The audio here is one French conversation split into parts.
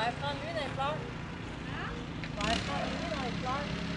va aller prendre lui dans les fleurs. On va aller prendre lui dans les fleurs.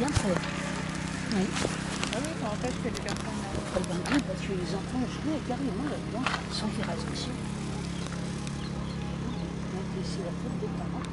Bien. Oui. Ah oui, fait, c'est les personnes. Eh ben oui, parce que les enfants jouaient carrément là-dedans sans faire attention. Donc c'est la faute des parents.